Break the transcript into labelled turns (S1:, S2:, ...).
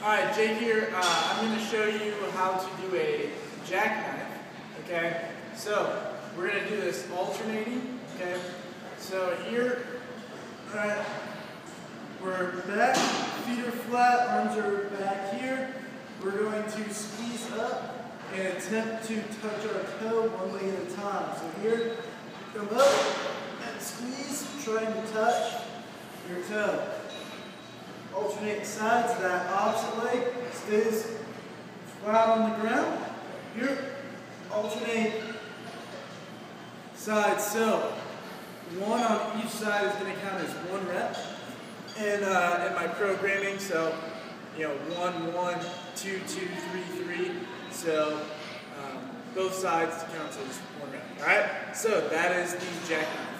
S1: Alright, Jake here. Uh, I'm going to show you how to do a jackknife. Okay, so we're going to do this alternating. Okay, so here, alright, we're back, feet are flat, arms are back here. We're going to squeeze up and attempt to touch our toe one leg at a time. So here, come up and squeeze, trying to touch your toe alternate sides, that opposite leg stays flat on the ground. Here, alternate sides. So, one on each side is going to count as one rep in, uh, in my programming. So, you know, one, one, two, two, three, three. So, um, both sides counts as one rep. All right, so that is the jackknife.